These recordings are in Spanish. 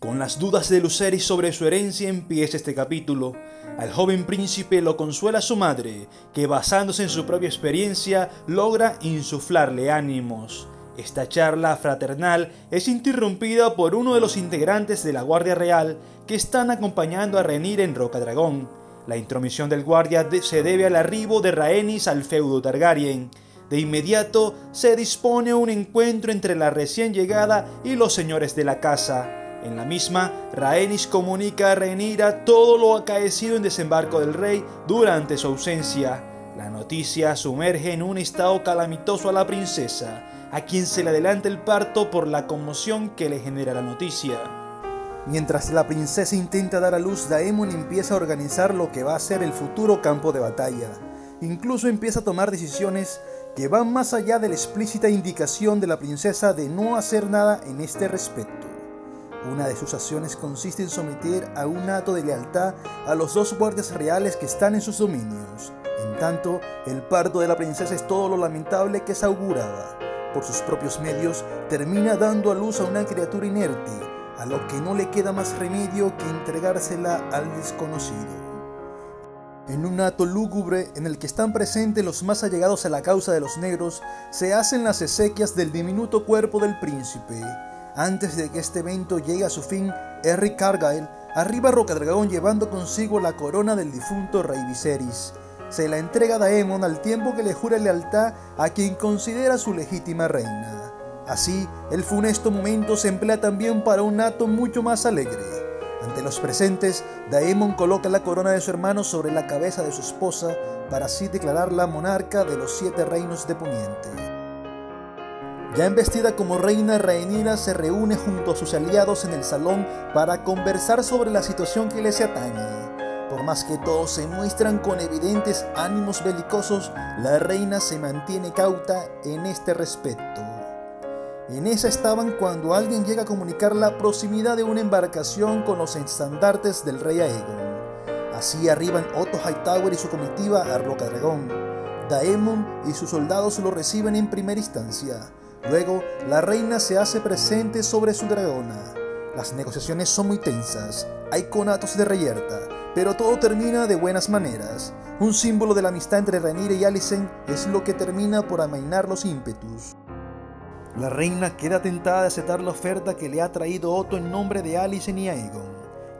Con las dudas de Luceris sobre su herencia empieza este capítulo. Al joven príncipe lo consuela su madre, que basándose en su propia experiencia logra insuflarle ánimos. Esta charla fraternal es interrumpida por uno de los integrantes de la Guardia Real que están acompañando a Renir en Roca Dragón. La intromisión del guardia se debe al arribo de Rhaenys al feudo Targaryen. De inmediato se dispone un encuentro entre la recién llegada y los señores de la casa. En la misma, Rhaenys comunica a Rhaenyra todo lo acaecido en desembarco del rey durante su ausencia. La noticia sumerge en un estado calamitoso a la princesa, a quien se le adelanta el parto por la conmoción que le genera la noticia. Mientras la princesa intenta dar a luz, Daemon empieza a organizar lo que va a ser el futuro campo de batalla. Incluso empieza a tomar decisiones que van más allá de la explícita indicación de la princesa de no hacer nada en este respecto. Una de sus acciones consiste en someter a un acto de lealtad a los dos guardias reales que están en sus dominios. En tanto, el parto de la princesa es todo lo lamentable que se auguraba. Por sus propios medios, termina dando a luz a una criatura inerte, a lo que no le queda más remedio que entregársela al desconocido. En un acto lúgubre en el que están presentes los más allegados a la causa de los negros, se hacen las exequias del diminuto cuerpo del príncipe. Antes de que este evento llegue a su fin, Eric Cargyle arriba a Rocadragón llevando consigo la corona del difunto rey Viserys. Se la entrega a Daemon al tiempo que le jura lealtad a quien considera su legítima reina. Así, el funesto momento se emplea también para un acto mucho más alegre. Ante los presentes, Daemon coloca la corona de su hermano sobre la cabeza de su esposa para así declararla monarca de los siete reinos de Poniente. Ya embestida como reina, Rhaenyra se reúne junto a sus aliados en el salón para conversar sobre la situación que les atañe. Por más que todos se muestran con evidentes ánimos belicosos, la reina se mantiene cauta en este respecto. En esa estaban cuando alguien llega a comunicar la proximidad de una embarcación con los estandartes del rey Aegon. Así arriban Otto Hightower y su comitiva a Rocadragón. Daemon y sus soldados lo reciben en primera instancia. Luego, la reina se hace presente sobre su dragona. Las negociaciones son muy tensas, hay conatos de reyerta, pero todo termina de buenas maneras. Un símbolo de la amistad entre Rhaenyra y Alicent es lo que termina por amainar los ímpetus. La reina queda tentada de aceptar la oferta que le ha traído Otto en nombre de Alicent y Aegon.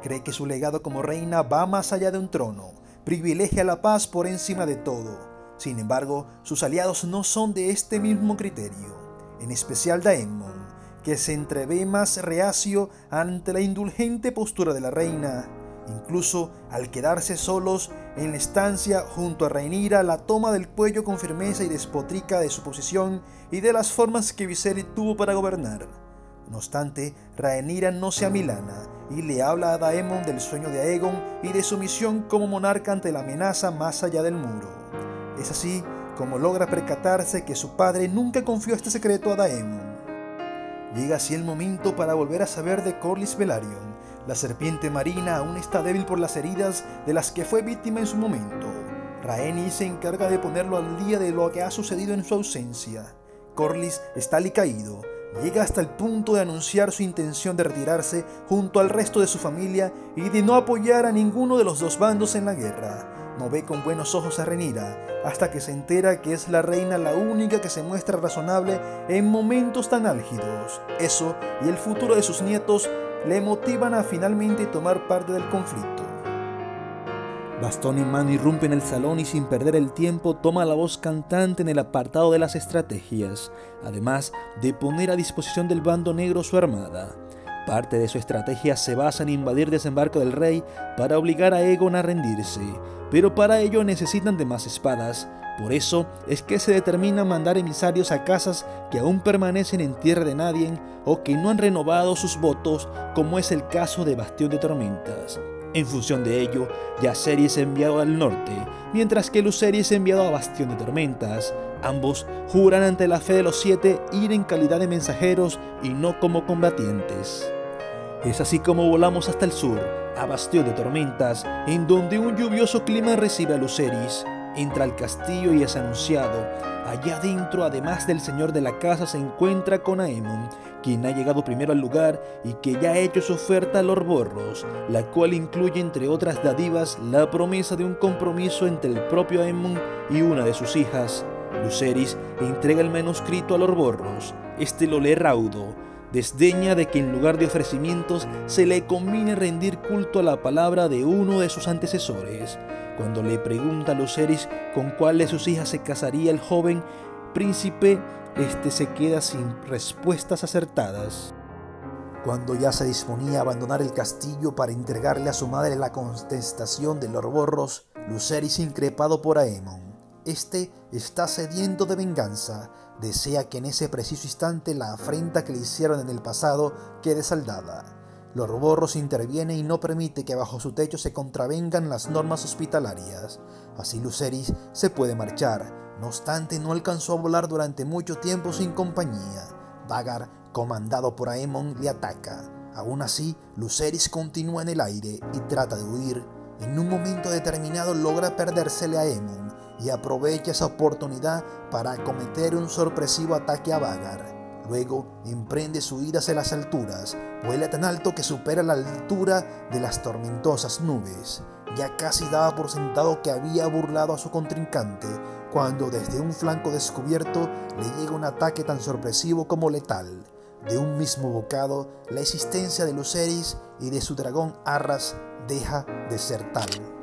Cree que su legado como reina va más allá de un trono, privilegia la paz por encima de todo. Sin embargo, sus aliados no son de este mismo criterio, en especial Daemon, que se entrevé más reacio ante la indulgente postura de la reina. Incluso al quedarse solos en la estancia junto a Rhaenyra la toma del cuello con firmeza y despotrica de su posición y de las formas que Viserys tuvo para gobernar. No obstante, Rhaenyra no se amilana y le habla a Daemon del sueño de Aegon y de su misión como monarca ante la amenaza más allá del muro. Es así como logra percatarse que su padre nunca confió este secreto a Daemon. Llega así el momento para volver a saber de Corlys Velaryon. La serpiente marina aún está débil por las heridas de las que fue víctima en su momento. Rhaenys se encarga de ponerlo al día de lo que ha sucedido en su ausencia. Corlys está alicaído. Llega hasta el punto de anunciar su intención de retirarse junto al resto de su familia y de no apoyar a ninguno de los dos bandos en la guerra no ve con buenos ojos a Renira, hasta que se entera que es la reina la única que se muestra razonable en momentos tan álgidos. Eso y el futuro de sus nietos le motivan a finalmente tomar parte del conflicto. Bastón y mano irrumpe en el salón y sin perder el tiempo toma la voz cantante en el apartado de las estrategias, además de poner a disposición del bando negro su armada. Parte de su estrategia se basa en invadir desembarco del rey para obligar a Egon a rendirse, pero para ello necesitan de más espadas. Por eso es que se determina mandar emisarios a casas que aún permanecen en tierra de nadie o que no han renovado sus votos, como es el caso de Bastión de Tormentas. En función de ello, Yaceri es enviado al norte, mientras que Luceri es enviado a Bastión de Tormentas. Ambos juran ante la fe de los siete ir en calidad de mensajeros y no como combatientes. Es así como volamos hasta el sur, a Bastión de Tormentas, en donde un lluvioso clima recibe a Luceris. Entra al castillo y es anunciado. Allá adentro, además del señor de la casa, se encuentra con Aemon, quien ha llegado primero al lugar y que ya ha hecho su oferta a Lord Borros, la cual incluye entre otras dadivas la promesa de un compromiso entre el propio Aemon y una de sus hijas. Luceris entrega el manuscrito a Lord Borros. Este lo lee raudo, desdeña de que en lugar de ofrecimientos se le combine rendir culto a la palabra de uno de sus antecesores. Cuando le pregunta a Luceris con cuál de sus hijas se casaría el joven príncipe, este se queda sin respuestas acertadas. Cuando ya se disponía a abandonar el castillo para entregarle a su madre la contestación de los borros, Luceris increpado por Aemon. Este está sediento de venganza, desea que en ese preciso instante la afrenta que le hicieron en el pasado quede saldada. Los Borros interviene y no permite que bajo su techo se contravengan las normas hospitalarias. Así Luceris se puede marchar. No obstante, no alcanzó a volar durante mucho tiempo sin compañía. Vagar, comandado por Aemon, le ataca. Aún así, Luceris continúa en el aire y trata de huir. En un momento determinado logra perdérsele a Aemon y aprovecha esa oportunidad para acometer un sorpresivo ataque a Vagar. Luego emprende su ida hacia las alturas, vuela tan alto que supera la altura de las tormentosas nubes. Ya casi daba por sentado que había burlado a su contrincante, cuando desde un flanco descubierto le llega un ataque tan sorpresivo como letal. De un mismo bocado, la existencia de Luceris y de su dragón Arras deja de ser tal.